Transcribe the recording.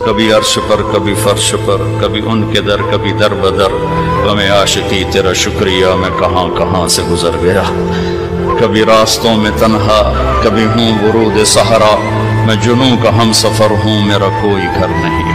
कभी अर्श पर, कभी फर्श पर, कभी उनके दर, कभी दर बदर। गमे आशिकी तेरा शुक्रिया, मैं कहाँ कहाँ से गुजर गया। कभी रास्तों में तनहा, कभी हूँ वरूद सहारा। मैं जुनू का हम सफ़र हूँ, मेरा कोई घर नहीं।